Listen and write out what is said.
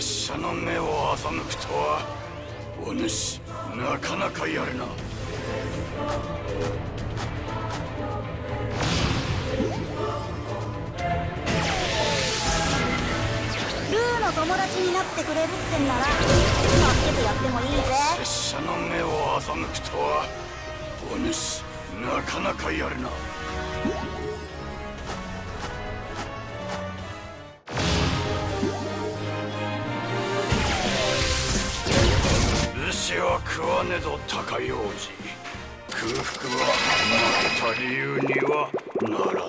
者の目を欺くとはお主なかなかやるな。ルーの友達になってくれるってんなら助けてやってもいいぜ。拙者の目を欺くとはお主なかなかやるな武士は食わねど高い王子。空腹は負けた理由にはなら